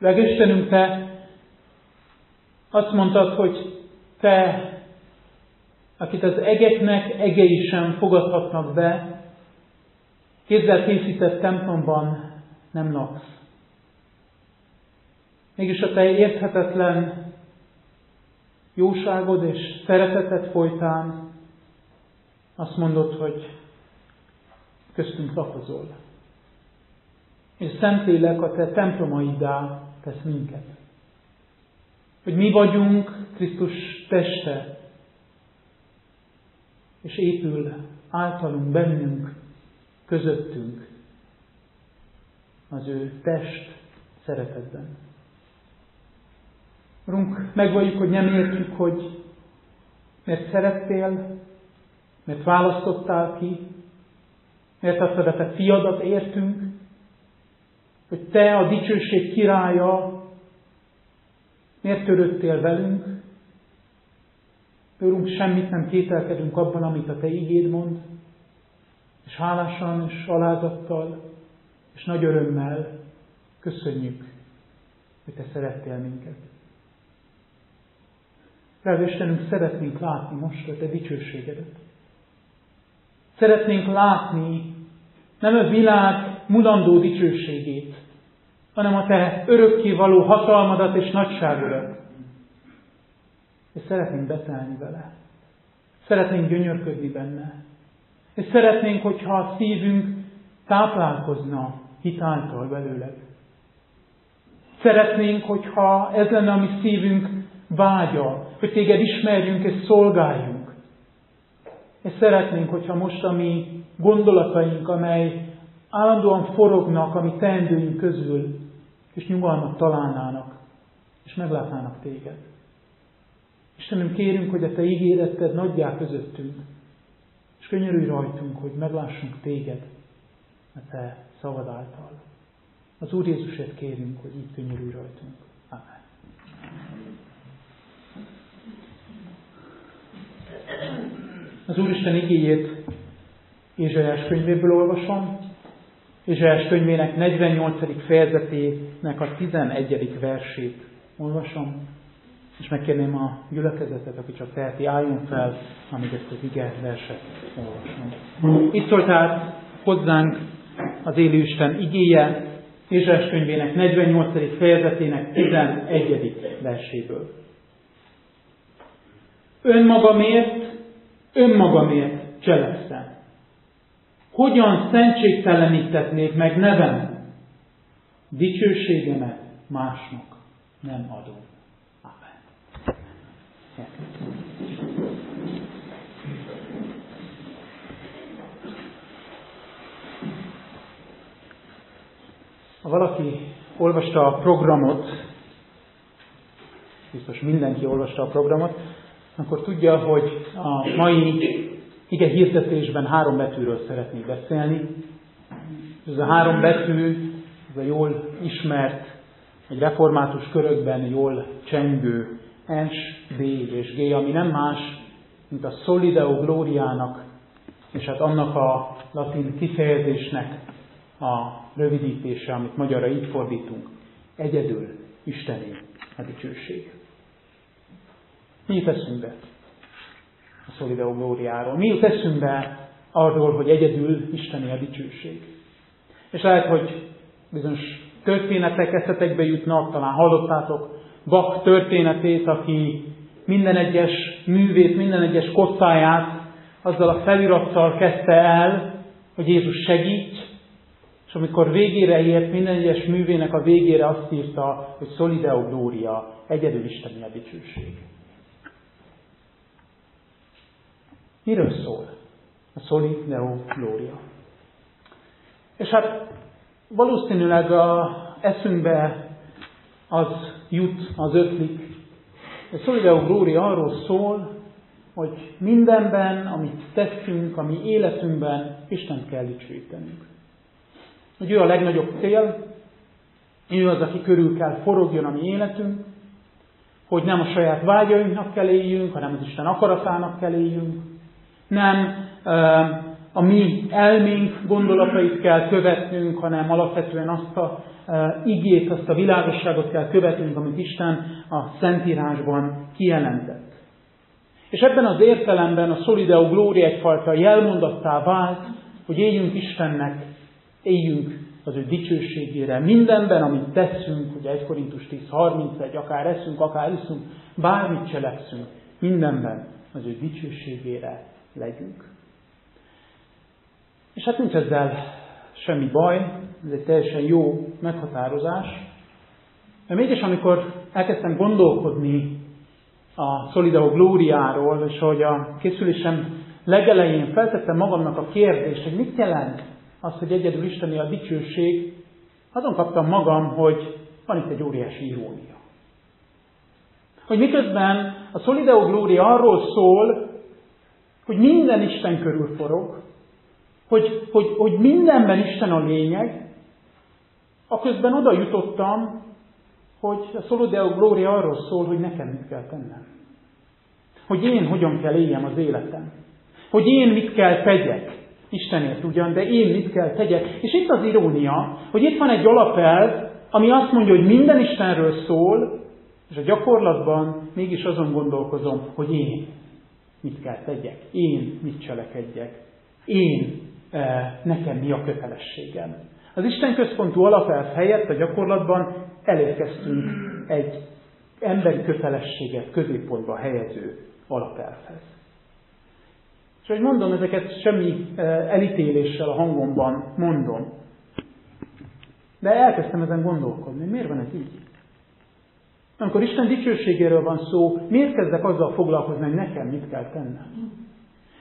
Istenünk, Te azt mondtad, hogy Te, akit az egeknek egei sem fogadhatnak be, kézzel készített templomban nem laksz. Mégis a Te érthetetlen jóságod és szereteted folytán azt mondod, hogy köztünk lakozol. És Szentlélek a te templomaiddá tesz minket. Hogy mi vagyunk Krisztus teste, és épül általunk, bennünk, közöttünk az ő test szeretetben. Urunk, megvalljuk, hogy nem értjük, hogy mert szerettél, mert választottál ki, mert azt a te fiadat értünk, hogy te a dicsőség királya, miért törődtél velünk, Úrunk, semmit nem kételkedünk abban, amit a Te igéd mond, és hálásan és alázattal és nagy örömmel köszönjük, hogy Te szerettél minket. Drága Istenünk, szeretnénk látni most a Te dicsőségedet. Szeretnénk látni nem a világ mulandó dicsőségét, hanem a Te örökké való hatalmadat és nagyságodat. És szeretnénk betelni vele. Szeretnénk gyönyörködni benne. És szeretnénk, hogyha a szívünk táplálkozna hitáltal belőled. Szeretnénk, hogyha ez lenne a mi szívünk vágya, hogy téged ismerjünk és szolgáljunk. És szeretnénk, hogyha most a mi gondolataink, amely állandóan forognak a mi teendőink közül, és nyugalmat találnának, és meglátnának téged. Istenem, kérünk, hogy a Te ígéreted nagyjá közöttünk, és könyörülj rajtunk, hogy meglássunk téged a Te szavad által. Az Úr Jézusért kérünk, hogy így könyörülj rajtunk. Amen. Az Úristen igéjét Ézsaiás könyvéből olvasom, Ézsaiás könyvének 48. fejezetének a 11. versét olvasom, és megkérném a gyülekezetet, aki csak teheti, álljon fel, amíg ezt az ige verset olvasom. Itt szólt át hozzánk az élő Isten igéje, Ézsaiás könyvének 48. fejezetének 11. verséből. Önmagamért, önmagamért cselekszem hogyan szentségtelenítetnék meg nevem? Dicsőségemet másnak nem adom. Amen. Ha valaki olvasta a programot, biztos mindenki olvasta a programot, akkor tudja, hogy a mai ige hirdetésben három betűről szeretnék beszélni. Ez a három betű, ez a jól ismert, egy református körökben jól csengő S, D és G, ami nem más, mint a Solideo Gloriának, és hát annak a latin kifejezésnek a rövidítése, amit magyarra így fordítunk. Egyedül Isteni a dicsőség. Mi teszünk be? A Szolideo Glóriáról. Mi jut eszünkbe arról, hogy egyedül Isteni a dicsőség. És lehet, hogy bizonyos történetek eszetekbe jutnak, talán hallottátok Bach történetét, aki minden egyes művét, minden egyes kockáját azzal a felirattal kezdte el, hogy Jézus segíts, és amikor végére ért, minden egyes művének a végére azt írta, hogy Solideo Gloria, egyedül Isteni a dicsőség. Miről szól a Soli Neo Gloria? És hát valószínűleg a eszünkbe az jut, az ötlik. A Soli Neo Gloria arról szól, hogy mindenben, amit teszünk, ami életünkben, Isten kell dicsőítenünk. Hogy ő a legnagyobb cél, ő az, aki körül kell forogjon a mi életünk, hogy nem a saját vágyainknak kell éljünk, hanem az Isten akaratának kell éljünk, nem a mi elménk gondolatait kell követnünk, hanem alapvetően azt a igét, azt a világosságot kell követnünk, amit Isten a Szentírásban kijelentett. És ebben az értelemben a Solideo Gloria egyfajta jelmondattá vált, hogy éljünk Istennek, éljünk az ő dicsőségére. Mindenben, amit teszünk, ugye 1 Korintus 10.31, akár eszünk, akár iszunk, bármit cselekszünk, mindenben az ő dicsőségére legyünk. És hát nincs ezzel semmi baj, ez egy teljesen jó meghatározás. De mégis, amikor elkezdtem gondolkodni a Solidao Glóriáról, és hogy a készülésem legelején feltettem magamnak a kérdést, hogy mit jelent az, hogy egyedül Isteni a dicsőség, azon kaptam magam, hogy van itt egy óriási irónia. Hogy miközben a Solideo Gloria arról szól, hogy minden Isten körül forog, hogy, hogy, hogy mindenben Isten a lényeg, aközben oda jutottam, hogy a Solideo Gloria arról szól, hogy nekem mit kell tennem. Hogy én hogyan kell éljem az életem. Hogy én mit kell tegyek. Istenért ugyan, de én mit kell tegyek. És itt az irónia, hogy itt van egy alapelv, ami azt mondja, hogy minden Istenről szól, és a gyakorlatban mégis azon gondolkozom, hogy én mit kell tegyek, én mit cselekedjek, én, nekem mi a kötelességem. Az Isten központú alapelv helyett a gyakorlatban elérkeztünk egy emberi kötelességet középpontba helyező alapelvhez. És hogy mondom, ezeket semmi elítéléssel a hangomban mondom. De elkezdtem ezen gondolkodni. Miért van ez így? Amikor Isten dicsőségéről van szó, miért kezdek azzal foglalkozni, hogy nekem mit kell tennem?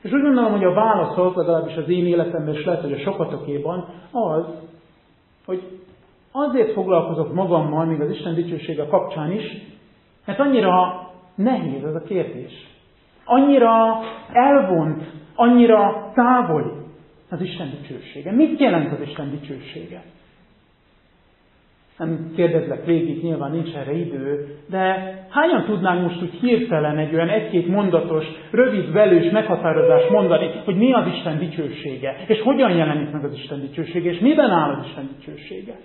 És úgy gondolom, hogy a válasz az, legalábbis az én életemben, és lehet, hogy a sokatokéban, az, hogy azért foglalkozok magammal, még az Isten dicsősége kapcsán is, mert annyira nehéz ez a kérdés. Annyira elvont, annyira távoli az Isten dicsősége. Mit jelent az Isten dicsősége? Nem kérdezlek végig, nyilván nincs erre idő, de hányan tudnánk most úgy hirtelen egy olyan egy-két mondatos, rövid, velős meghatározást mondani, hogy mi az Isten dicsősége, és hogyan jelenik meg az Isten dicsősége, és miben áll az Isten dicsősége?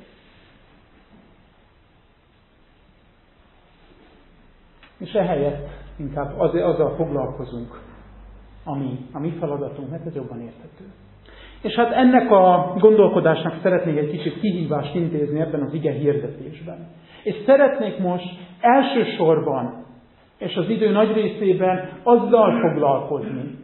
És ehelyett inkább az, azzal foglalkozunk, ami a mi feladatunk, mert ez jobban érthető. És hát ennek a gondolkodásnak szeretnék egy kicsit kihívást intézni ebben az ige hirdetésben. És szeretnék most elsősorban, és az idő nagy részében azzal foglalkozni,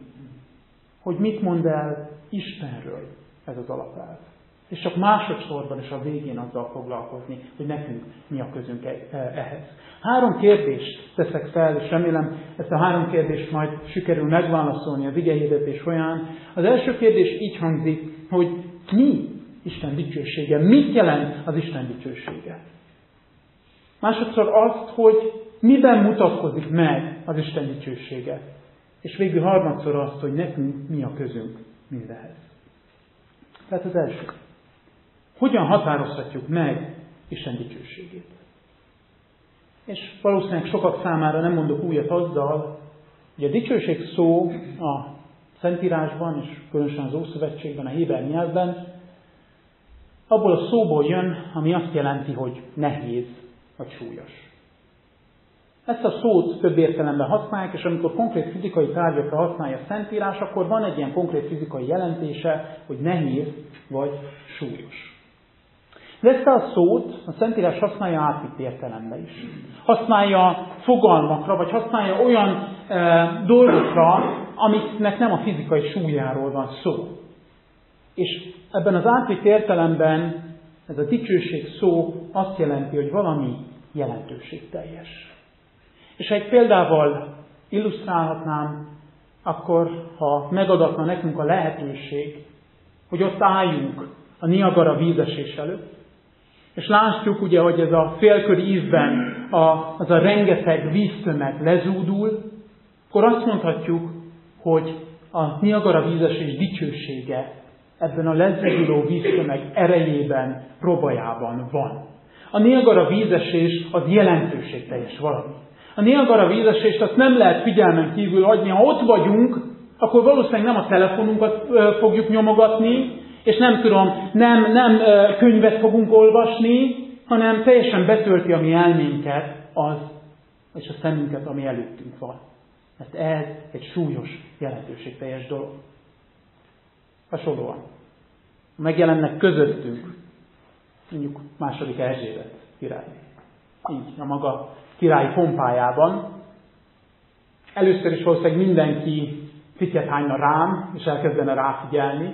hogy mit mond el Istenről ez az alapelv. És csak másodszorban és a végén azzal foglalkozni, hogy nekünk mi a közünk e- e- ehhez. Három kérdést teszek fel, és remélem ezt a három kérdést majd sikerül megválaszolni az igehirdetés folyán. Az első kérdés így hangzik, hogy mi Isten dicsősége, mit jelent az Isten dicsősége. Másodszor azt, hogy miben mutatkozik meg az Isten dicsősége. És végül harmadszor azt, hogy nekünk mi a közünk mindenhez. Tehát az első. Hogyan határozhatjuk meg Isten dicsőségét? És valószínűleg sokak számára nem mondok újat azzal, hogy a dicsőség szó a Szentírásban, és különösen az Ószövetségben, a Héber nyelvben, abból a szóból jön, ami azt jelenti, hogy nehéz vagy súlyos. Ezt a szót több értelemben használják, és amikor konkrét fizikai tárgyakra használja a Szentírás, akkor van egy ilyen konkrét fizikai jelentése, hogy nehéz vagy súlyos. De ezt a szót a Szentírás használja átvitt értelemben is. Használja fogalmakra, vagy használja olyan e, dolgokra, amiknek nem a fizikai súlyáról van szó. És ebben az átvitt értelemben ez a dicsőség szó azt jelenti, hogy valami jelentőségteljes. És ha egy példával illusztrálhatnám, akkor ha megadatna nekünk a lehetőség, hogy ott álljunk a Niagara vízesés előtt, és látjuk ugye, hogy ez a félköri ívben a, az a rengeteg víztömeg lezúdul, akkor azt mondhatjuk, hogy a Niagara vízesés dicsősége ebben a lezúduló víztömeg erejében, próbajában van. A Niagara vízesés az jelentőségteljes valami. A Niagara vízesést azt nem lehet figyelmen kívül hagyni. Ha ott vagyunk, akkor valószínűleg nem a telefonunkat fogjuk nyomogatni, és nem tudom, nem, nem könyvet fogunk olvasni, hanem teljesen betölti a mi elménket az, és a szemünket, ami előttünk van. Mert ez egy súlyos, jelentőségteljes dolog. Hasonlóan. Megjelennek közöttünk, mondjuk második Erzsébet király. Így, a maga királyi pompájában. Először is valószínűleg mindenki fityet rám, és elkezdene ráfigyelni,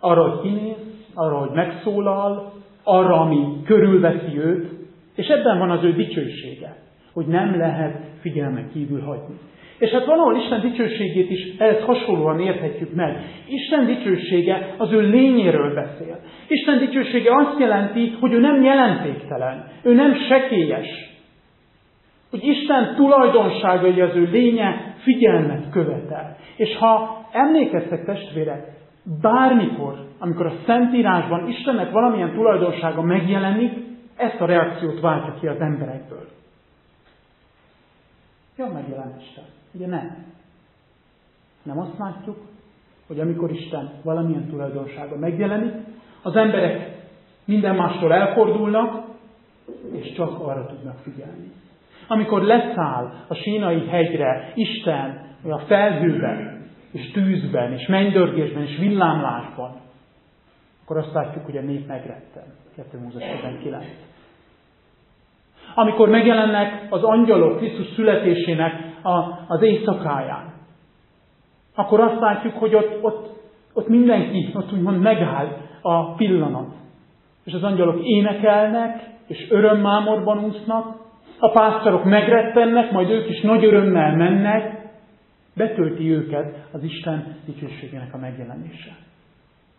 arra, hogy kinéz, arra, hogy megszólal, arra, ami körülveszi őt, és ebben van az ő dicsősége, hogy nem lehet figyelmen kívül hagyni. És hát valahol Isten dicsőségét is ehhez hasonlóan érthetjük meg. Isten dicsősége az ő lényéről beszél. Isten dicsősége azt jelenti, hogy ő nem jelentéktelen, ő nem sekélyes. Hogy Isten tulajdonságai az ő lénye figyelmet követel. És ha emlékeztek testvérek, bármikor, amikor a Szentírásban Istennek valamilyen tulajdonsága megjelenik, ezt a reakciót váltja ki az emberekből. Ja, megjelent Isten. Ugye nem. Nem azt látjuk, hogy amikor Isten valamilyen tulajdonsága megjelenik, az emberek minden mástól elfordulnak, és csak arra tudnak figyelni. Amikor leszáll a sínai hegyre Isten, vagy a felhőben, és tűzben, és mennydörgésben, és villámlásban, akkor azt látjuk, hogy a nép megretten. 2 Mózes 19. Amikor megjelennek az angyalok Krisztus születésének a, az éjszakáján, akkor azt látjuk, hogy ott, ott, ott mindenki, ott úgymond megáll a pillanat. És az angyalok énekelnek, és örömmámorban úsznak, a pásztorok megrettennek, majd ők is nagy örömmel mennek, betölti őket az Isten dicsőségének a megjelenése.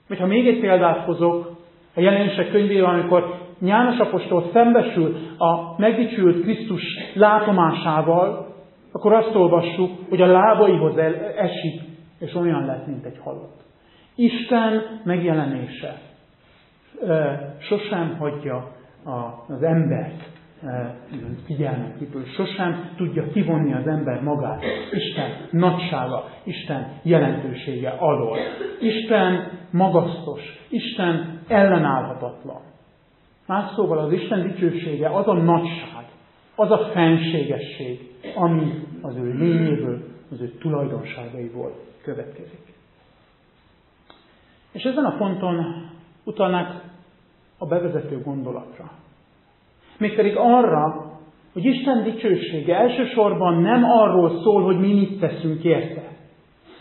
Vagy ha még egy példát hozok, a jelenések könyvében, amikor János apostol szembesül a megdicsült Krisztus látomásával, akkor azt olvassuk, hogy a lábaihoz esik, és olyan lett, mint egy halott. Isten megjelenése sosem hagyja az embert figyelmen kívül. Sosem tudja kivonni az ember magát Isten nagysága, Isten jelentősége alól. Isten magasztos, Isten ellenállhatatlan. Más szóval az Isten dicsősége az a nagyság, az a fenségesség, ami az ő lényéből, az ő tulajdonságaiból következik. És ezen a ponton utalnak a bevezető gondolatra. Mégpedig arra, hogy Isten dicsősége elsősorban nem arról szól, hogy mi mit teszünk érte.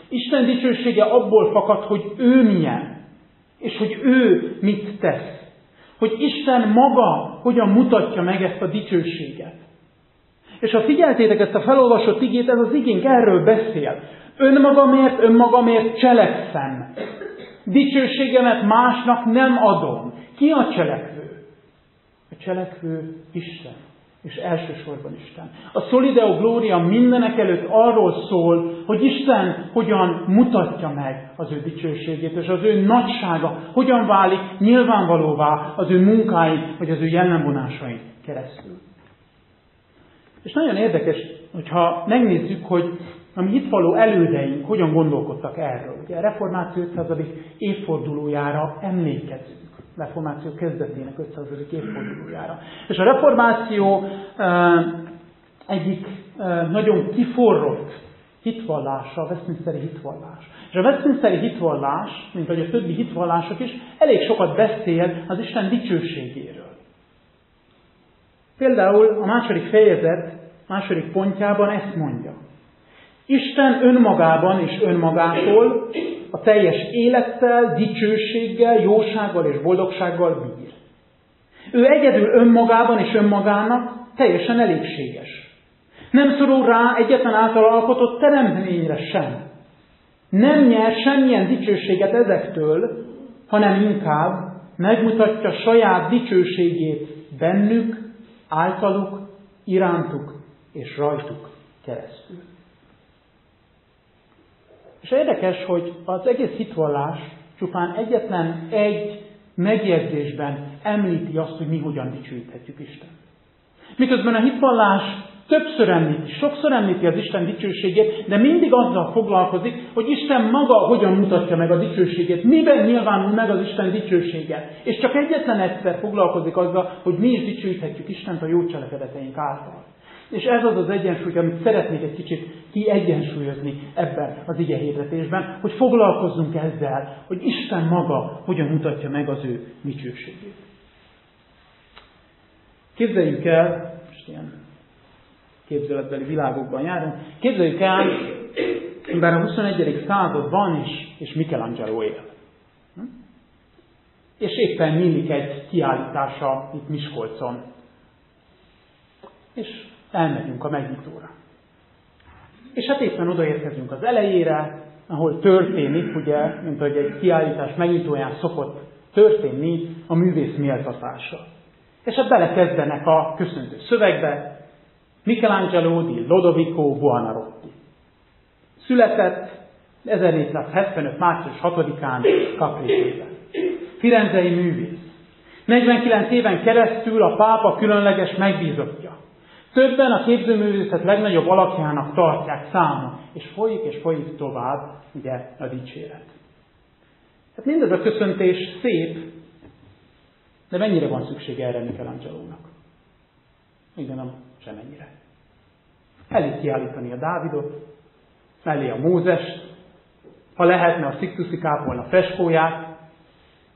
Isten dicsősége abból fakad, hogy ő milyen, és hogy ő mit tesz. Hogy Isten maga hogyan mutatja meg ezt a dicsőséget. És ha figyeltétek ezt a felolvasott igét, ez az igénk erről beszél. Önmagamért, önmagamért cselekszem. Dicsőségemet másnak nem adom. Ki a cselekvő? Cselekvő Isten. És elsősorban Isten. A Solideo Gloria mindenek előtt arról szól, hogy Isten hogyan mutatja meg az ő dicsőségét, és az ő nagysága hogyan válik nyilvánvalóvá az ő munkáin, vagy az ő jellemvonásain keresztül. És nagyon érdekes, hogyha megnézzük, hogy a mi hitvalló elődeink hogyan gondolkodtak erről. Ugye a reformáció 500. évfordulójára emlékezünk. Reformáció kezdetének 500. évfordulójára. És a reformáció egyik nagyon kiforrott hitvallása, a Westminsteri hitvallás. És a Westminsteri hitvallás, mint ahogy a többi hitvallások is, elég sokat beszél az Isten dicsőségéről. Például a második fejezet második pontjában ezt mondja. Isten önmagában és önmagától a teljes élettel, dicsőséggel, jósággal és boldogsággal bír. Ő egyedül önmagában és önmagának teljesen elégséges. Nem szorul rá egyetlen által alkotott teremtményre sem. Nem nyer semmilyen dicsőséget ezektől, hanem inkább megmutatja saját dicsőségét bennük, általuk, irántuk és rajtuk keresztül. És érdekes, hogy az egész hitvallás csupán egyetlen egy megjegyzésben említi azt, hogy mi hogyan dicsőíthetjük Isten. Miközben a hitvallás Többször említi, sokszor említi az Isten dicsőségét, de mindig azzal foglalkozik, hogy Isten maga hogyan mutatja meg a dicsőségét, miben nyilvánul meg az Isten dicsősége. És csak egyetlen egyszer foglalkozik azzal, hogy mi is dicsőíthetjük Istent a jó cselekedeteink által. És ez az az egyensúly, amit szeretnék egy kicsit kiegyensúlyozni ebben az ige hirdetésben, hogy foglalkozzunk ezzel, hogy Isten maga hogyan mutatja meg az ő dicsőségét. Képzeljük el, most ilyen képzeletbeli világokban járunk, képzeljük el, bár a 21. században is, és Michelangelo él. Hm? És éppen nyílik egy kiállítása itt Miskolcon. És elmegyünk a megnyitóra. És hát éppen odaérkezünk az elejére, ahol történik, ugye, mint hogy egy kiállítás megnyitóján szokott történni a művész méltatása. És hát belekezdenek a köszöntő szövegbe, Michelangelo di Lodovico Buonarroti. Született 1475. március 6-án Capricében. Firenzei művész. 49 éven keresztül a pápa különleges megbízottja. Többen a képzőművészet legnagyobb alakjának tartják száma, és folyik és folyik tovább, ugye, a dicséret. Hát mindez a köszöntés szép, de mennyire van szükség erre Michelangelo-nak? Igen, nem, semennyire. Elég kiállítani a Dávidot, mellé a Mózest, ha lehetne a Sziktuszi kápolna feskóját,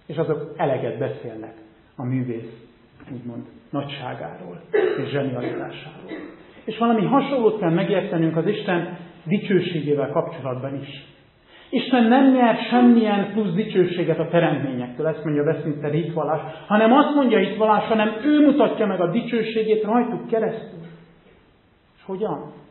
és azok eleget beszélnek a művész, úgymond, nagyságáról és zsenialitásáról. És valami hasonlót kell megértenünk az Isten dicsőségével kapcsolatban is. Isten nem nyer semmilyen plusz dicsőséget a teremtményektől, ezt mondja a Westminster hitvallás, hanem azt mondja hitvallás, hanem ő mutatja meg a dicsőségét rajtuk keresztül. És hogyan?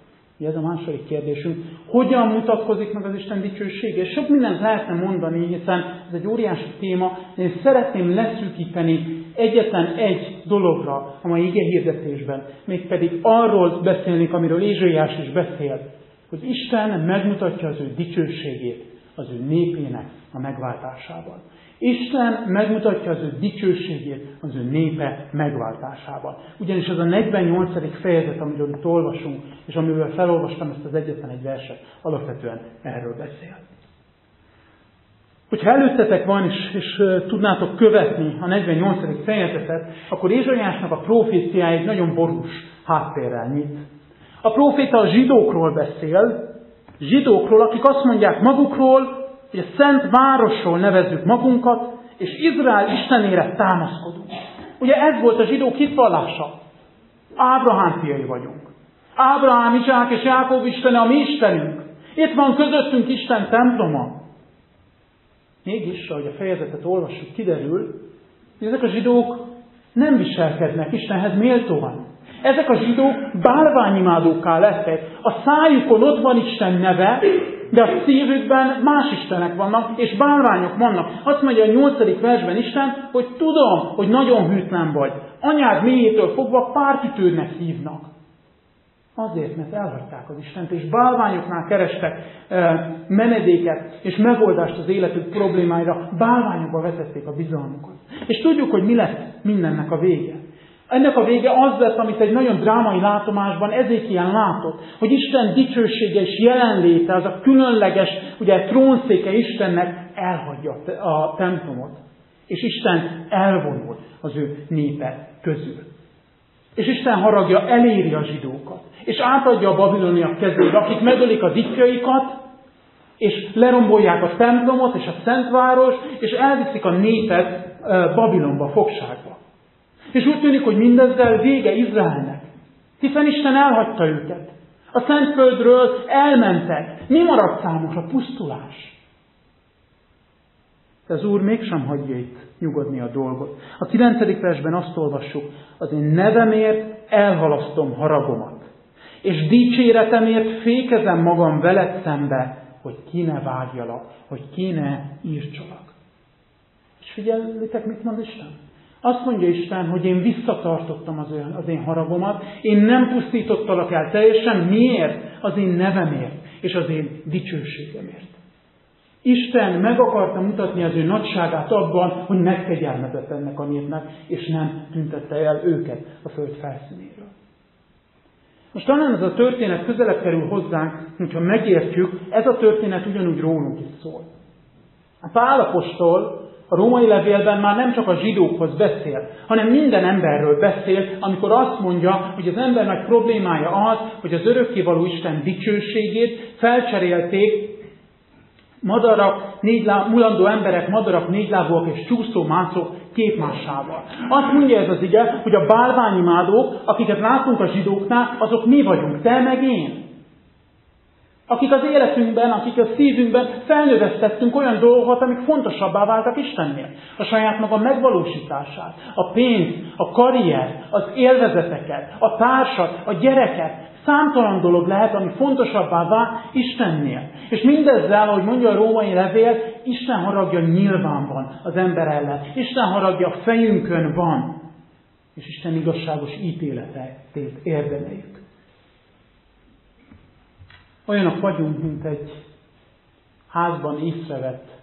Ez a második kérdésünk. Hogyan mutatkozik meg az Isten dicsősége? Sok mindent lehetne mondani, hiszen ez egy óriási téma, én szeretném leszűkíteni egyetlen egy dologra a mai ige hirdetésben, mégpedig arról beszélnék, amiről Ézsaiás is beszél, hogy Isten megmutatja az ő dicsőségét az ő népének a megváltásában. Isten megmutatja az ő dicsőségét az ő népe megváltásában. Ugyanis ez a 48. fejezet, amiről itt olvasunk, és amivel felolvastam ezt az egyetlen egy verset, alapvetően erről beszél. Hogyha előttetek van, és, és tudnátok követni a 48. fejezetet, akkor Ézsaiásnak a proféciája egy nagyon borús háttérrel nyit. A proféta a zsidókról beszél, zsidókról, akik azt mondják magukról, hogy a szent városról nevezzük magunkat, és Izrael Istenére támaszkodunk. Ugye ez volt a zsidók hitvallása. Ábrahám fiai vagyunk. Ábrahám, Izsák és Jákob Istene a mi Istenünk. Itt van közöttünk Isten temploma. Mégis, ahogy a fejezetet olvassuk, kiderül, hogy ezek a zsidók nem viselkednek Istenhez méltóan. Ezek a zsidók bálványimádókká lettek. A szájukon ott van Isten neve, de a szívükben más istenek vannak, és bálványok vannak. Azt mondja a nyolcadik versben Isten, hogy tudom, hogy nagyon hűtlen vagy. Anyád mélyétől fogva pártütődnek hívnak. Azért, mert elhagyták az Istent, és bálványoknál kerestek e, menedéket és megoldást az életük problémáira, bálványokba vetették a bizalmukat. És tudjuk, hogy mi lett mindennek a vége. Ennek a vége az lett, amit egy nagyon drámai látomásban Ezékiel látott, hogy Isten dicsősége és jelenléte, az a különleges, ugye trónszéke Istennek elhagyja a templomot. És Isten elvonul az ő népe közül. És Isten haragja eléri a zsidókat, és átadja a babiloniak kezébe, akik megölik az ifjaikat, és lerombolják a templomot és a szentváros, és elviszik a népet Babilonba, fogságba. És úgy tűnik, hogy mindezzel vége Izraelnek. Hiszen Isten elhagyta őket. A Szentföldről elmentek. Mi maradt számukra? Pusztulás. De az Úr mégsem hagyja itt nyugodni a dolgot. A kilencedik versben azt olvassuk, az én nevemért elhalasztom haragomat, és dicséretemért fékezem magam veled szembe, hogy ki ne vágjalak, hogy ki ne írtsalak. És figyeljetek, mit mond Isten? Azt mondja Isten, hogy én visszatartottam az, én haragomat, én nem pusztítottalak el teljesen. Miért? Az én nevemért és az én dicsőségemért. Isten meg akarta mutatni az ő nagyságát abban, hogy megkegyelmezett ennek a népnek, és nem tüntette el őket a föld felszínéről. Most talán ez a történet közelebb kerül hozzánk, hogyha megértjük, ez a történet ugyanúgy rólunk is szól. A Pálapostól a római levélben már nem csak a zsidókhoz beszél, hanem minden emberről beszél, amikor azt mondja, hogy az ember nagy problémája az, hogy az örökkévaló Isten dicsőségét felcserélték madarak, négyláb, mulandó emberek, madarak, négylábúak és csúszómászók képmássával. Azt mondja ez az ige, hogy a bálványimádók, akiket látunk a zsidóknál, azok mi vagyunk, te meg én. Akik az életünkben, akik a szívünkben felnövesztettünk olyan dolgokat, amik fontosabbá váltak Istennél. A saját maga megvalósítását, a pénzt, a karrier, az élvezeteket, a társat, a gyereket. Számtalan dolog lehet, ami fontosabbá vált Istennél. És mindezzel, ahogy mondja a római levél, Isten haragja nyilván van az ember ellen. Isten haragja a fejünkön van. És Isten igazságos ítéletét érdemeljük. Olyanok vagyunk, mint egy házban észrevett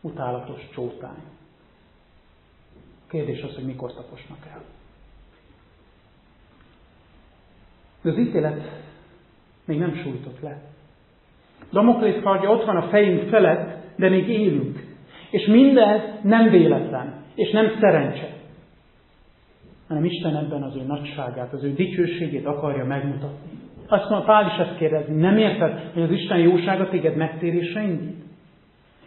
utálatos csótány. Kérdés az, hogy mikor taposnak el. De az ítélet még nem sújtott le. Damoklész kardja ott van a fejünk felett, de még élünk. És mindez nem véletlen, és nem szerencse, hanem Isten ebben az ő nagyságát, az ő dicsőségét akarja megmutatni. Azt mondja, Pál is ezt kérdezi, nem érted, hogy az Isten jósága téged megtérésre indít?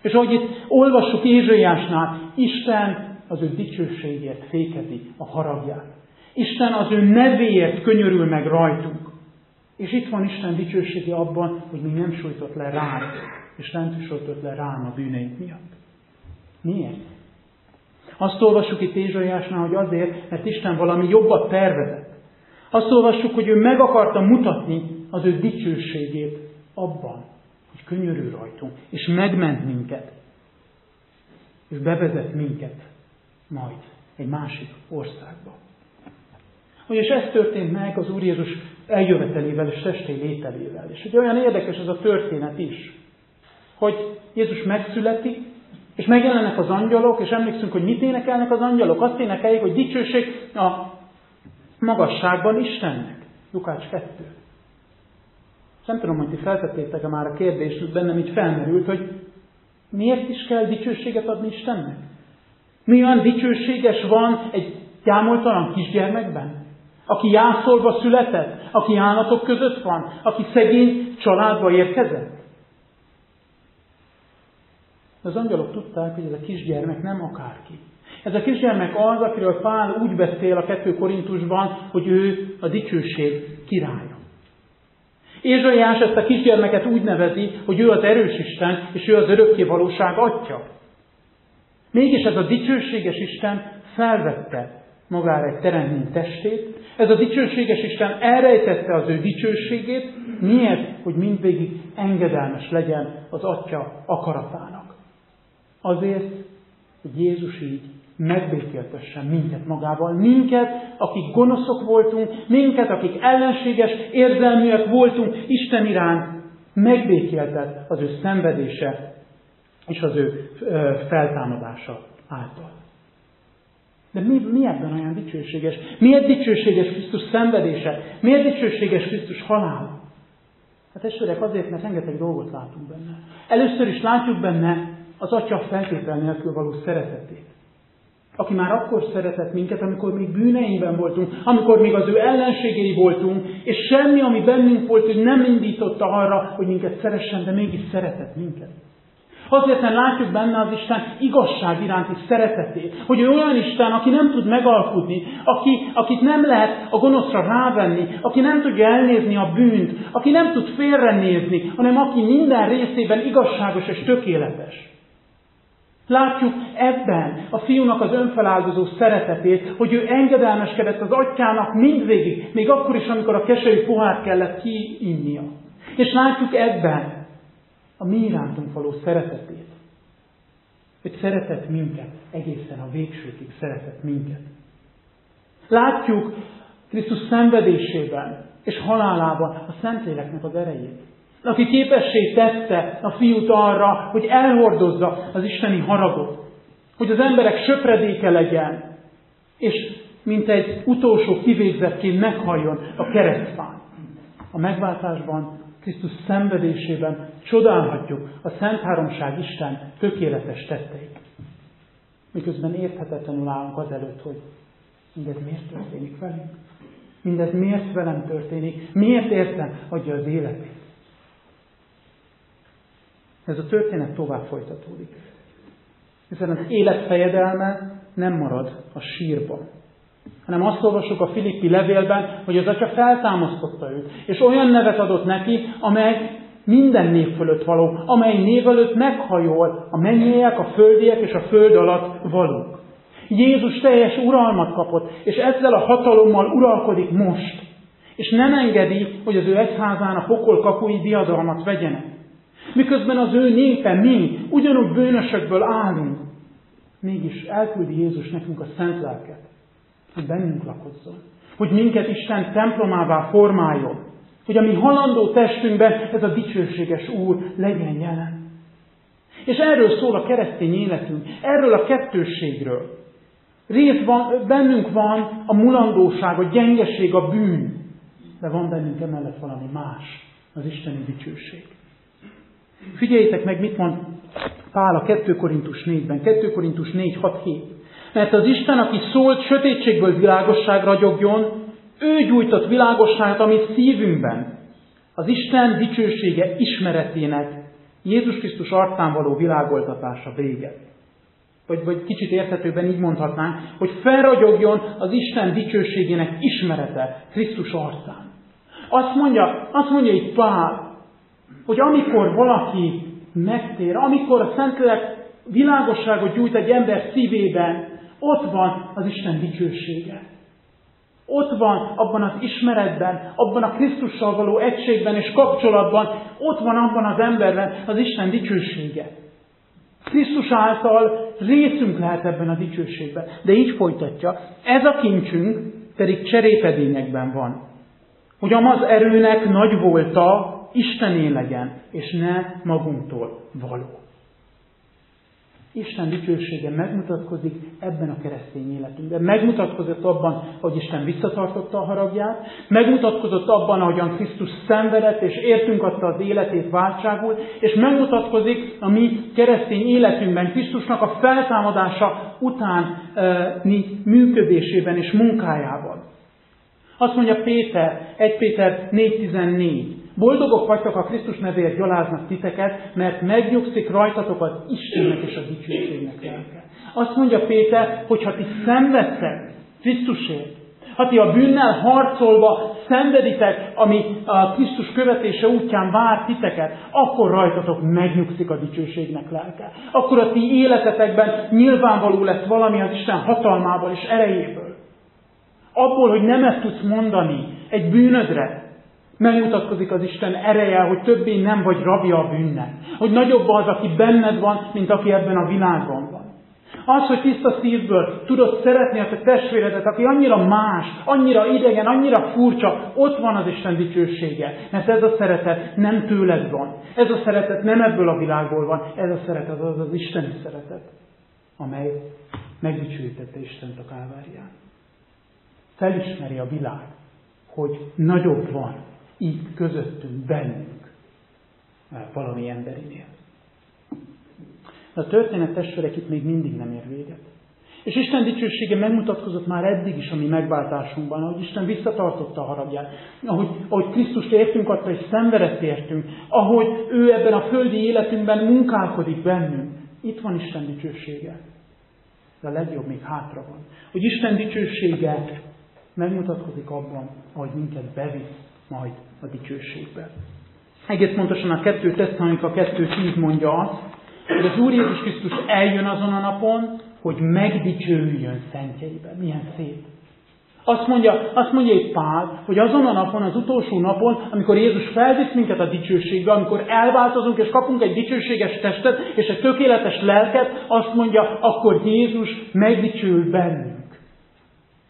És ahogy itt olvassuk Ézsaiásnál, Isten az ő dicsőségért fékezi a haragját. Isten az ő nevéért könyörül meg rajtunk. És itt van Isten dicsősége abban, hogy még nem sújtott le rám, és nem sújtott le rám a bűneink miatt. Miért? Azt olvassuk itt Ézsaiásnál, hogy azért, mert Isten valami jobbat tervezett. Azt olvassuk, hogy ő meg akarta mutatni az ő dicsőségét abban, hogy könyörül rajtunk, és megment minket, és bevezet minket majd egy másik országba. Hogy és ez történt meg az Úr Jézus eljövetelével és testé lételével. És hogy olyan érdekes ez a történet is, hogy Jézus megszületik, és megjelennek az angyalok, és emlékszünk, hogy mit énekelnek az angyalok? Azt énekeljék, hogy dicsőség a magasságban Istennek. Lukács 2. Nem tudom, hogy ti feltettétek-e már a kérdést, bennem így felmerült, hogy miért is kell dicsőséget adni Istennek? Mi olyan dicsőséges van egy gyámoltalan kisgyermekben? Aki jászolva született? Aki állatok között van? Aki szegény családba érkezett? Az angyalok tudták, hogy ez a kisgyermek nem akárki. Ez a kisgyermek az, akiről Pál úgy beszél a 2 Korintusban, hogy ő a dicsőség királya. Ézsaiás ezt a kisgyermeket úgy nevezi, hogy ő az erős Isten, és ő az örökké valóság atya. Mégis ez a dicsőséges Isten felvette magára egy teremtmény testét, ez a dicsőséges Isten elrejtette az ő dicsőségét, miért? Hogy mindvégig engedelmes legyen az atya akaratának. Azért, hogy Jézus így megbékéltessen minket magával, minket, akik gonoszok voltunk, minket, akik ellenséges, érzelműek voltunk, Isten iránt megbékéltet az ő szenvedése és az ő feltámadása által. De mi, mi ebben olyan dicsőséges? Miért dicsőséges Krisztus szenvedése? Miért dicsőséges Krisztus halála? Hát testvérek, azért, mert rengeteg dolgot látunk benne. Először is látjuk benne az Atya feltétel nélkül való szeretetét aki már akkor szeretett minket, amikor még bűneinkben voltunk, amikor még az ő ellenségei voltunk, és semmi, ami bennünk volt, hogy nem indította arra, hogy minket szeressen, de mégis szeretett minket. Azért, mert látjuk benne az Isten igazság iránti szeretetét, hogy ő olyan Isten, aki nem tud megalkudni, aki, akit nem lehet a gonoszra rávenni, aki nem tudja elnézni a bűnt, aki nem tud félrenézni, hanem aki minden részében igazságos és tökéletes. Látjuk ebben a fiúnak az önfeláldozó szeretetét, hogy ő engedelmeskedett az atyának mindvégig, még akkor is, amikor a keserű pohár kellett kiinnia. És látjuk ebben a mi irántunk való szeretetét. Hogy szeretett minket, egészen a végsőkig szeretett minket. Látjuk Krisztus szenvedésében és halálában a Szentléleknek az erejét aki képessé tette a fiút arra, hogy elhordozza az isteni haragot, hogy az emberek söpredéke legyen, és mint egy utolsó kivégzetként meghalljon a keresztfán. A megváltásban, Krisztus szenvedésében csodálhatjuk a Szent Háromság Isten tökéletes tetteit. Miközben érthetetlenül állunk az előtt, hogy mindez miért történik velünk? Mindez miért velem történik? Miért értem, adja az életét? Ez a történet tovább folytatódik. Hiszen az élet fejedelme nem marad a sírban, hanem azt olvasjuk a Filippi levélben, hogy az atya feltámasztotta őt, és olyan nevet adott neki, amely minden név fölött való, amely név előtt meghajol a mennyiek, a földiek és a föld alatt valók. Jézus teljes uralmat kapott, és ezzel a hatalommal uralkodik most. És nem engedi, hogy az ő egyházán a pokol kapui diadalmat vegyenek. Miközben az ő népe, mi, ugyanúgy bűnösökből állunk, mégis elküldi Jézus nekünk a szent lelket, hogy bennünk lakozzon, hogy minket Isten templomává formáljon, hogy a mi halandó testünkben ez a dicsőséges Úr legyen jelen. És erről szól a keresztény életünk, erről a kettősségről. Rész van, bennünk van a mulandóság, a gyengeség, a bűn, de van bennünk emellett valami más, az Isteni dicsőség. Figyeljétek meg, mit mond Pál a 2 Korintus 4-ben, 2 Korintus 4, 6, 7. Mert az Isten, aki szólt, sötétségből világosság ragyogjon, ő gyújtott világosságot a mi szívünkben. Az Isten dicsősége ismeretének Jézus Krisztus arcán való világoltatása véget. Vagy, vagy kicsit érthetőben így mondhatnánk, hogy felragyogjon az Isten dicsőségének ismerete Krisztus arcán. Azt mondja, azt mondja itt Pál, hogy amikor valaki megtér, amikor a Szentlélek világosságot gyújt egy ember szívében, ott van az Isten dicsősége. Ott van abban az ismeretben, abban a Krisztussal való egységben és kapcsolatban, ott van abban az emberben az Isten dicsősége. Krisztus által részünk lehet ebben a dicsőségben. De így folytatja, ez a kincsünk pedig cserépedényekben van. Hogy az erőnek nagy volta, Istené legyen, és ne magunktól való. Isten dicsősége megmutatkozik ebben a keresztény életünkben. Megmutatkozott abban, hogy Isten visszatartotta a haragját, megmutatkozott abban, ahogyan Krisztus szenvedett, és értünk adta az életét váltságul, és megmutatkozik a mi keresztény életünkben, Krisztusnak a feltámadása utáni működésében és munkájában. Azt mondja Péter, 1 Péter 4.14. Boldogok vagytok, a Krisztus nevéért gyaláznak titeket, mert megnyugszik rajtatok az Istennek és a dicsőségnek lelke. Azt mondja Péter, hogy ha ti szenvedtek Krisztusért, ha ti a bűnnel harcolva szenveditek, ami a Krisztus követése útján vár titeket, akkor rajtatok megnyugszik a dicsőségnek lelke. Akkor a ti életetekben nyilvánvaló lesz valami az Isten hatalmával és erejéből. Abból, hogy nem ezt tudsz mondani egy bűnödre, megmutatkozik az Isten ereje, hogy többé nem vagy rabja a bűnnek. Hogy nagyobb az, aki benned van, mint aki ebben a világban van. Az, hogy tiszta szívből tudod szeretni a te testvéredet, aki annyira más, annyira idegen, annyira furcsa, ott van az Isten dicsősége. Mert ez a szeretet nem tőled van. Ez a szeretet nem ebből a világból van. Ez a szeretet az az Isteni szeretet, amely megdicsőítette Istent a kávárián. Felismeri a világ, hogy nagyobb van, itt közöttünk, bennünk valami emberinél. De a történet testvérek itt még mindig nem ér véget. És Isten dicsősége megmutatkozott már eddig is a mi megváltásunkban, ahogy Isten visszatartotta a haragját, ahogy, ahogy Krisztust értünk adta, és szenvedett értünk, ahogy ő ebben a földi életünkben munkálkodik bennünk. Itt van Isten dicsősége. De a legjobb még hátra van. Hogy Isten dicsősége megmutatkozik abban, ahogy minket bevisz majd a dicsőségbe. Egész pontosan a kettő a kettő tíz mondja azt, hogy az Úr Jézus Krisztus eljön azon a napon, hogy megdicsőüljön szentjeiben. Milyen szép. Azt mondja, azt mondja itt Pál, hogy azon a napon, az utolsó napon, amikor Jézus felvisz minket a dicsőségbe, amikor elváltozunk és kapunk egy dicsőséges testet és egy tökéletes lelket, azt mondja, akkor Jézus megdicsül bennünk.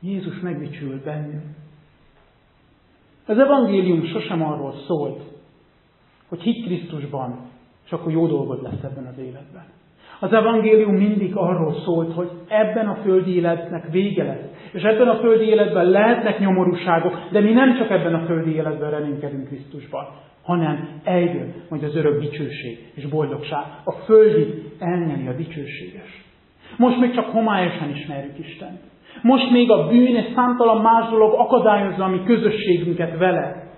Jézus megdicsül bennünk. Az evangélium sosem arról szólt, hogy higgy Krisztusban, és akkor jó dolgod lesz ebben az életben. Az evangélium mindig arról szólt, hogy ebben a földi életnek vége lesz. És ebben a földi életben lehetnek nyomorúságok, de mi nem csak ebben a földi életben reménykedünk Krisztusban, hanem eljön majd az örök dicsőség és boldogság. A földi elnyeli a dicsőséges. Most még csak homályosan ismerjük Istent. Most még a bűn és számtalan más dolog akadályozza a mi közösségünket vele.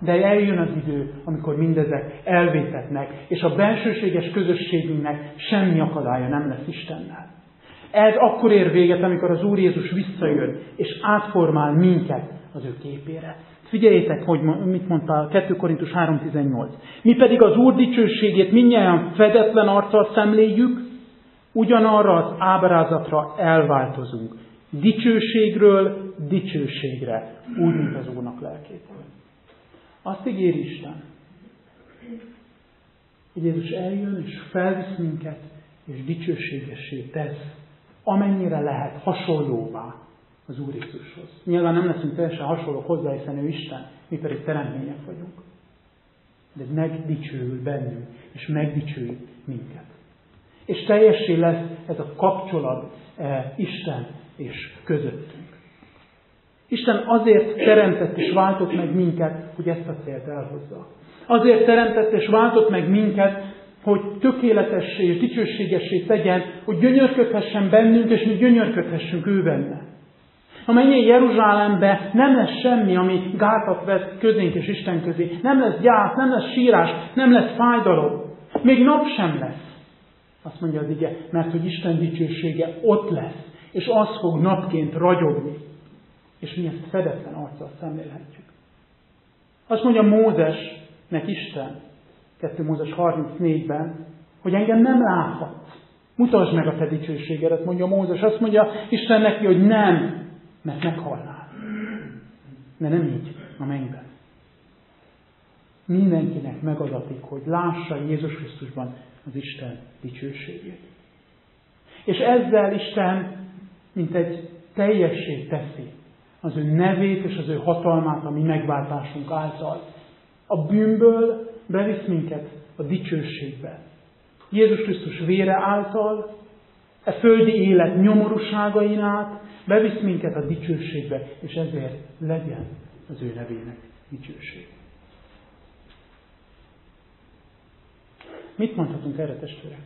De eljön az idő, amikor mindezek elvétetnek, és a bensőséges közösségünknek semmi akadálya nem lesz Istennel. Ez akkor ér véget, amikor az Úr Jézus visszajön, és átformál minket az ő képére. Figyeljétek, hogy mit mondta 2 Korintus 3.18. Mi pedig az Úr dicsőségét mindjárt fedetlen arccal szemléljük, ugyanarra az ábrázatra elváltozunk. Dicsőségről dicsőségre, úgy, mint az Úrnak lelkétől. Azt ígér Isten, hogy Jézus eljön és felvisz minket, és dicsőségessé tesz, amennyire lehet hasonlóvá az Úr Jézushoz. Nyilván nem leszünk teljesen hasonlók hozzá, hiszen ő Isten, mi pedig teremtmények vagyunk. De megdicsőül bennünk, és megdicsőül minket. És teljessé lesz ez a kapcsolat eh, Isten és közöttünk. Isten azért teremtett és váltott meg minket, hogy ezt a célt elhozza. Azért teremtett és váltott meg minket, hogy tökéletessé és dicsőségessé tegyen, hogy gyönyörködhessen bennünk, és mi gyönyörködhessünk ő benne. Ha menjél Jeruzsálembe, nem lesz semmi, ami gátat vesz közénk és Isten közé. Nem lesz gyász, nem lesz sírás, nem lesz fájdalom. Még nap sem lesz. Azt mondja az ige, mert hogy Isten dicsősége ott lesz, és az fog napként ragyogni. És mi ezt fedetlen arccal szemlélhetjük. Azt mondja Mózesnek Isten, 2 Mózes 34-ben, hogy engem nem láthatsz. Mutasd meg a te dicsőségedet, mondja Mózes. Azt mondja Isten neki, hogy nem, mert meghalnál. De nem így a mennyben. Mindenkinek megadatik, hogy lássa Jézus Krisztusban az Isten dicsőségét. És ezzel Isten, mint egy teljesség teszi az ő nevét és az ő hatalmát a mi megváltásunk által. A bűnből bevisz minket a dicsőségbe. Jézus Krisztus vére által, e földi élet nyomorúságain át, bevisz minket a dicsőségbe, és ezért legyen az ő nevének dicsőség. Mit mondhatunk erre, testvérek?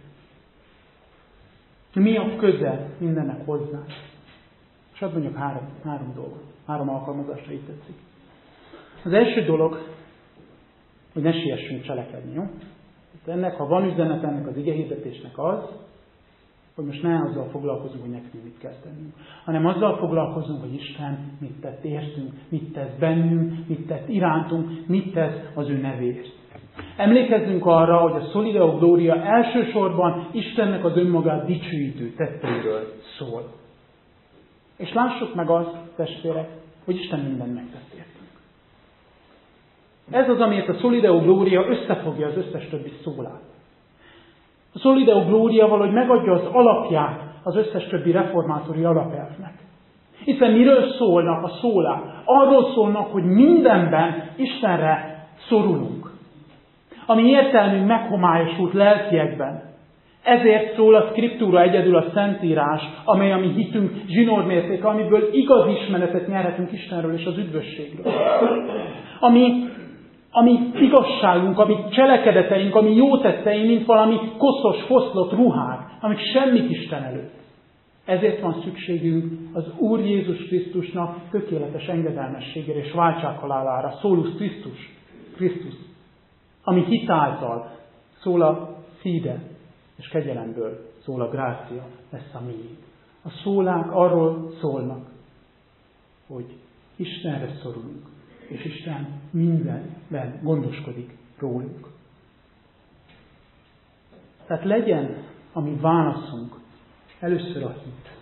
Mi a köze mindennek hozzá? És hadd mondjak három, három dolgot, három alkalmazásra itt tetszik. Az első dolog, hogy ne siessünk cselekedni, jó? Ennek, ha van üzenet ennek az igehirdetésnek az, hogy most ne azzal foglalkozunk, hogy nekünk mit kell tennünk, hanem azzal foglalkozunk, hogy Isten mit tett értünk, mit tesz bennünk, mit tett irántunk, mit tesz az ő nevéért. Emlékezzünk arra, hogy a Solideo Gloria elsősorban Istennek az önmagát dicsőítő tetteiről szól. És lássuk meg azt, testvérek, hogy Isten mindent megtett értünk. Ez az, amiért a Solideo Gloria összefogja az összes többi szólát. A Solideo Gloria valahogy megadja az alapját az összes többi reformátori alapelvnek. Hiszen miről szólnak a szólák? Arról szólnak, hogy mindenben Istenre szorulunk. Ami értelmünk meghomályosult lelkiekben. Ezért szól a skriptúra egyedül a Szentírás, amely a mi hitünk zsinórmértéke, amiből igaz ismeretet nyerhetünk Istenről és az üdvösségről. Ami ami igazságunk, ami cselekedeteink, ami jó tetteink, mint valami koszos, foszlott ruhák, amik semmit Isten előtt. Ezért van szükségünk az Úr Jézus Krisztusnak tökéletes engedelmességére és váltsághalálára, szólus Krisztus, Krisztus, ami hitáltal szól a szíde és kegyelemből szól a grácia, lesz a miénk. A szólák arról szólnak, hogy Istenre szorulunk, és Isten mindenben gondoskodik rólunk. Tehát legyen a mi válaszunk először a hit.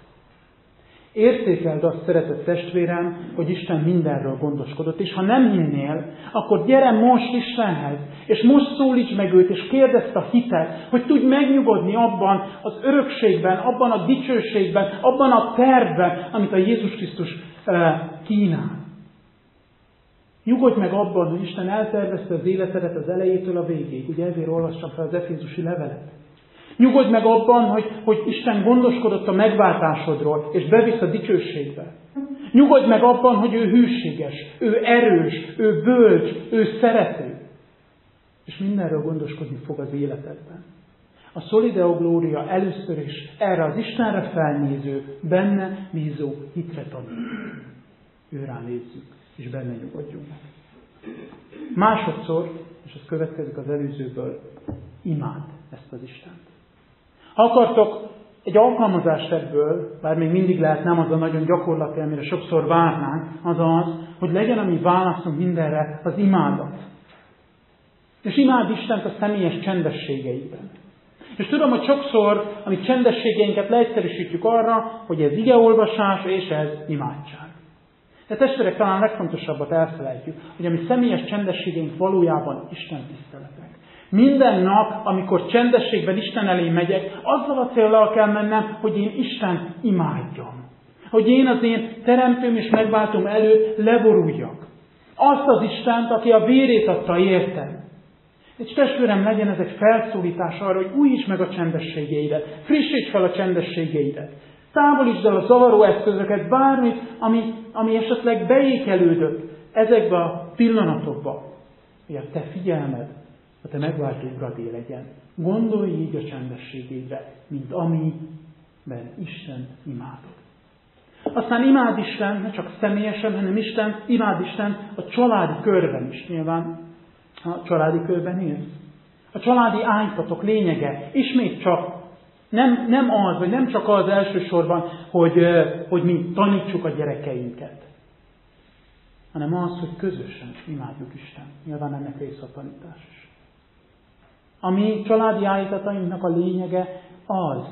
Értékeld azt, szeretett testvérem, hogy Isten mindenről gondoskodott, és ha nem hinnél, akkor gyere most Istenhez, és most szólíts meg őt, és kérdezd a hitet, hogy tudj megnyugodni abban az örökségben, abban a dicsőségben, abban a tervben, amit a Jézus Krisztus eh, kínál. Nyugodj meg abban, hogy Isten eltervezte az életedet az elejétől a végéig. Ugye ezért olvassam fel az Efézusi levelet. Nyugodj meg abban, hogy, hogy Isten gondoskodott a megváltásodról, és bevisz a dicsőségbe. Nyugodj meg abban, hogy ő hűséges, ő erős, ő bölcs, ő szerető. És mindenről gondoskodni fog az életedben. A Solideo Gloria először is erre az Istenre felnéző, benne bízó hitre tanít. Ő rá nézzük, és benne nyugodjunk. Másodszor, és ez következik az előzőből, imád ezt az Istent. Ha akartok egy alkalmazást ebből, bár még mindig lehet nem az a nagyon gyakorlati, amire sokszor várnánk, az az, hogy legyen a válaszunk mindenre az imádat. És imád Istent a személyes csendességeiben. És tudom, hogy sokszor a mi csendességeinket leegyszerűsítjük arra, hogy ez igeolvasás és ez imádság. De testvérek, talán legfontosabbat elfelejtjük, hogy a mi személyes csendességeink valójában Isten tiszteletek. Minden nap, amikor csendességben Isten elé megyek, azzal a célral kell mennem, hogy én Isten imádjam. Hogy én az én teremtőm és megváltom előtt leboruljak. Azt az Istent, aki a vérét adta értem. Egy testvérem legyen ez egy felszólítás arra, hogy újíts meg a csendességeidet, frissíts fel a csendességeidet. Távolítsd el a zavaró eszközöket, bármit, ami, ami esetleg beékelődött ezekbe a pillanatokba, hogy a te figyelmed a te megváltó uradé legyen. Gondolj így a csendességédre, mint amiben Isten imádod. Aztán imád Isten, ne csak személyesen, hanem Isten, imád Isten a családi körben is. Nyilván a családi körben élsz. A családi ágytatok lényege ismét csak nem, nem az, vagy nem csak az elsősorban, hogy, hogy mi tanítsuk a gyerekeinket, hanem az, hogy közösen imádjuk Isten. Nyilván ennek rész a tanítás is. A mi családi állítatainknak a lényege az,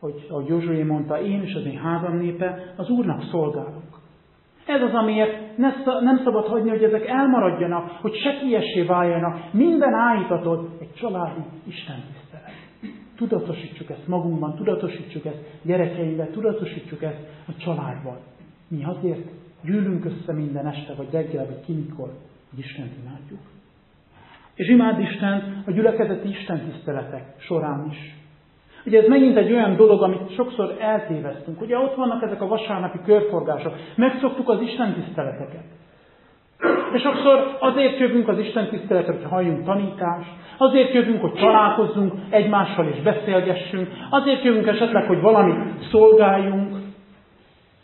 hogy ahogy Józsué mondta, én és az én házam népe az Úrnak szolgálunk. Ez az, amiért nem szabad hagyni, hogy ezek elmaradjanak, hogy sekiessé váljanak. Minden állítatod egy családi Isten tisztelet. Tudatosítsuk ezt magunkban, tudatosítsuk ezt gyerekeinkben, tudatosítsuk ezt a családban. Mi azért gyűlünk össze minden este, vagy reggel, vagy kimikor, hogy Istent imádjuk. És imád Isten a gyülekezeti Isten tiszteletek során is. Ugye ez megint egy olyan dolog, amit sokszor eltéveztünk. Ugye ott vannak ezek a vasárnapi körforgások. Megszoktuk az Isten tiszteleteket. És sokszor azért jövünk az Isten tiszteletre, hogy halljunk tanítást, azért jövünk, hogy találkozzunk egymással és beszélgessünk, azért jövünk esetleg, hogy valamit szolgáljunk.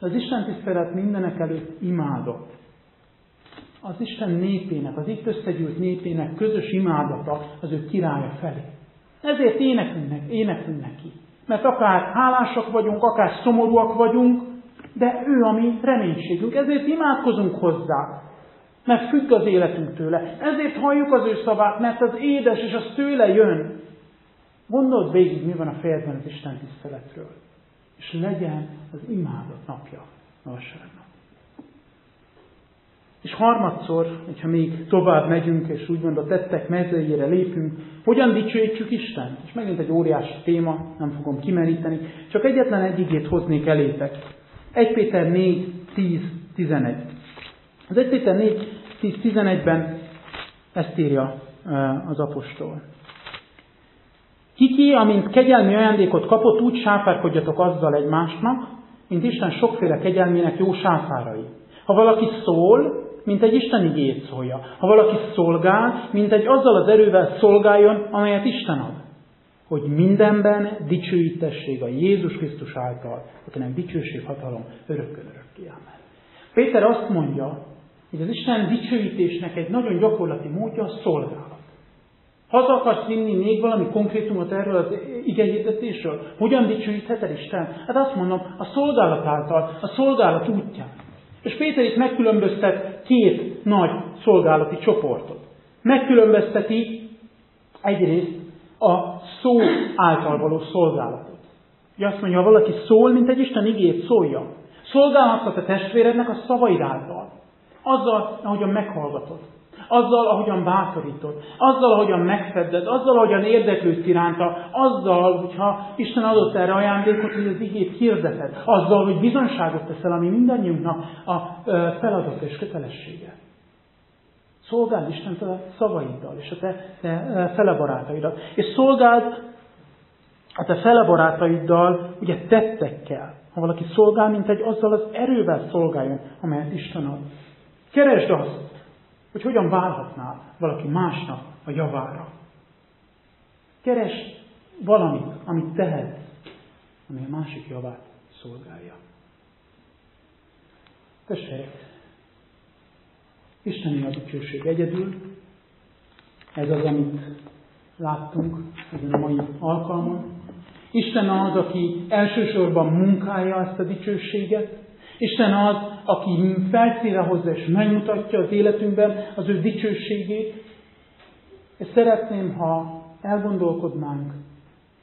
Az Isten tisztelet mindenek előtt imádott. Az Isten népének, az itt összegyűlt népének közös imádata az ő királya felé. Ezért énekünk, énekünk neki. Mert akár hálásak vagyunk, akár szomorúak vagyunk, de ő a mi reménységünk. Ezért imádkozunk hozzá, mert függ az életünk tőle. Ezért halljuk az ő szavát, mert az édes, és az tőle jön. Gondold végig, mi van a fejedben az Isten tiszteletről. És legyen az imádat napja a vasárnap. És harmadszor, hogyha még tovább megyünk, és úgymond a tettek mezőjére lépünk, hogyan dicsőítjük Isten? És megint egy óriási téma, nem fogom kimeríteni, csak egyetlen egy igét hoznék elétek. 1 Péter 4, 10, 11. Az 1 Péter 4, 10, 11-ben ezt írja az apostol. Kiki, amint kegyelmi ajándékot kapott, úgy sáfárkodjatok azzal egymásnak, mint Isten sokféle kegyelmének jó sáfárai. Ha valaki szól, mint egy Isten igét szólja. Ha valaki szolgál, mint egy azzal az erővel szolgáljon, amelyet Isten ad. Hogy mindenben dicsőítessék a Jézus Krisztus által, akinek dicsőség, hatalom örökkön örökké. Amen. Péter azt mondja, hogy az Isten dicsőítésnek egy nagyon gyakorlati módja a szolgálat. Haza akarsz vinni még valami konkrétumot erről az igényhirdetésről? Hogyan dicsőítheted Isten? Hát azt mondom, a szolgálat által, a szolgálat útján. És Péter itt megkülönböztet két nagy szolgálati csoportot. Megkülönbözteti egyrészt a szó által való szolgálatot. Ugye azt mondja, ha valaki szól, mint egy Isten igét szólja. Szolgálhatsz a testvérednek a szavaid által. Azzal, ahogyan meghallgatod azzal, ahogyan bátorítod, azzal, ahogyan megfedded, azzal, ahogyan érdeklődsz iránta, azzal, hogyha Isten adott erre ajándékot, hogy az igét hirdeted, azzal, hogy bizonságot teszel, ami mindannyiunknak a feladata és kötelessége. Szolgáld Istent a szavaiddal és a te, te fele barátaidat. És szolgáld a te fele barátaiddal ugye tettekkel. Ha valaki szolgál, mint egy, azzal az erővel szolgáljon, amelyet Isten ad. Keresd azt, hogy hogyan válhatnál valaki másnak a javára. Keresd valamit, amit tehetsz, ami a másik javát szolgálja. Testvérek, Isteni a dicsőség egyedül, ez az, amit láttunk ezen a mai alkalmon. Isten az, aki elsősorban munkálja ezt a dicsőséget. Isten az, aki felszíre hozza és megmutatja az életünkben az ő dicsőségét. És szeretném, ha elgondolkodnánk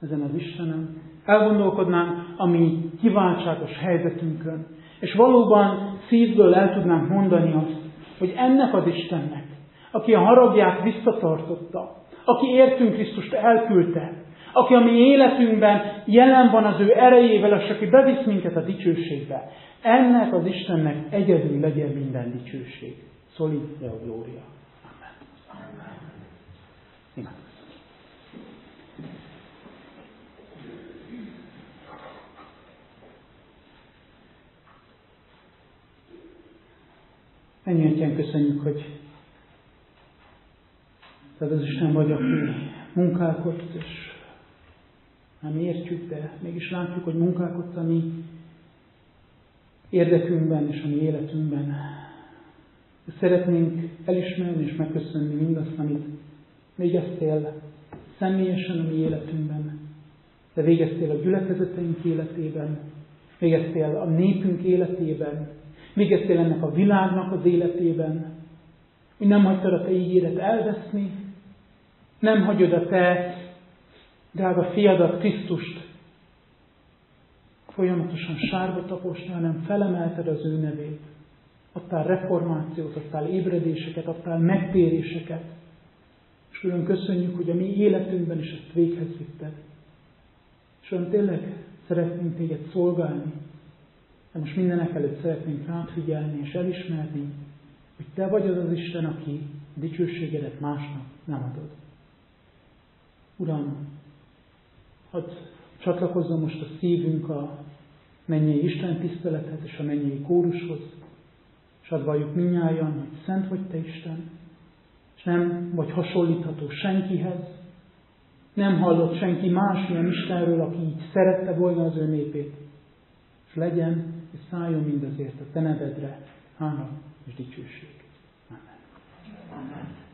ezen az Istenem, elgondolkodnánk a mi kiváltságos helyzetünkön, és valóban szívből el tudnánk mondani azt, hogy ennek az Istennek, aki a haragját visszatartotta, aki értünk Krisztust elküldte, aki a mi életünkben jelen van az ő erejével, és aki bevisz minket a dicsőségbe, ennek az Istennek egyedül legyen minden dicsőség. Szoli Deo Gloria. Amen. Amen. Ennyi köszönjük, hogy te az Isten vagy, aki munkálkodt, és nem értjük, de mégis látjuk, hogy munkálkodsz a mi érdekünkben és a mi életünkben. Szeretnénk elismerni és megköszönni mindazt, amit végeztél személyesen a mi életünkben, de végeztél a gyülekezeteink életében, végeztél a népünk életében, végeztél ennek a világnak az életében, hogy nem hagytad a te ígéret elveszni, nem hagyod a te drága fiadat, Krisztust folyamatosan sárba taposni, hanem felemelted az ő nevét. Adtál reformációt, adtál ébredéseket, adtál megtéréseket. És olyan köszönjük, hogy a mi életünkben is ezt véghez vitted. És olyan tényleg szeretnénk téged szolgálni, de most mindenek előtt szeretnénk rád figyelni és elismerni, hogy te vagy az az Isten, aki dicsőségedet másnak nem adod. Uram, hadd csatlakozzon most a szívünk a mennyei Isten tisztelethez és a mennyei kórushoz, és hadd valljuk minnyáján, hogy szent vagy Te Isten, és nem vagy hasonlítható senkihez, nem hallott senki más ilyen Istenről, aki így szerette volna az ő népét, és legyen és szálljon mindezért a Te nevedre hála és dicsőség. Amen. Amen.